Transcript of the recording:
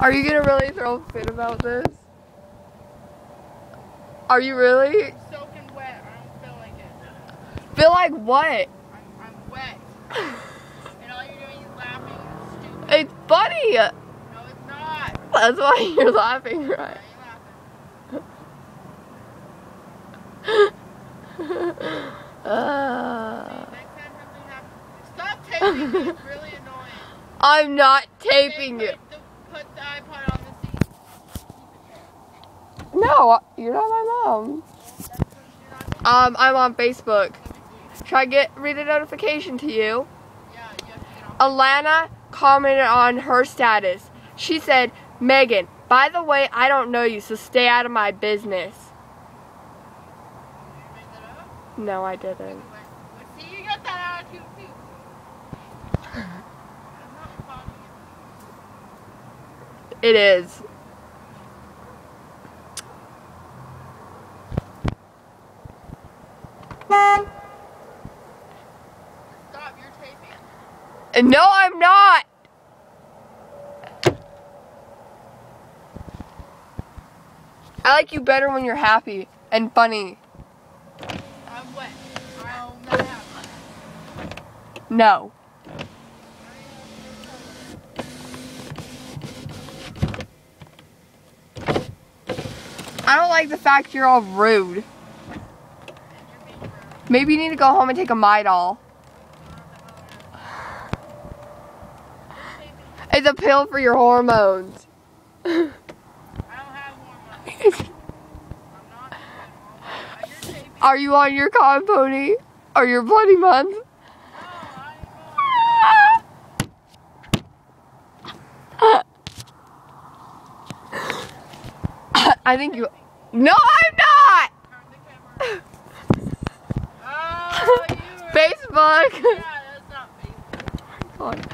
Are you gonna really throw a fit about this? Are you really? Soaking wet. I don't feel like it. Feel like what? I'm, I'm wet. and all you're doing is laughing. It's stupid. It's funny. No, it's not. That's why you're laughing, right? Why are you laughing? really annoying. I'm not taping you. Put the, put the iPod on the seat. Keep it there. No, you're not my mom. That's because you're not Um, I'm on Facebook. Let me see. Try get read a notification to you. Yeah, you have to get off. Alana commented on her status. She said, Megan, by the way, I don't know you, so stay out of my business. You made that up? No, I didn't. It is. Stop, you're taping. And No, I'm not. I like you better when you're happy and funny. I'm wet. I'll not have No. I don't like the fact you're all rude. Maybe you need to go home and take a Midol. It's a pill for your hormones. I don't have hormones. I'm not doing hormones. You're. Are you on your con pony? Or your bloody month? I think you. No, I'm not. Facebook. Yeah, Facebook.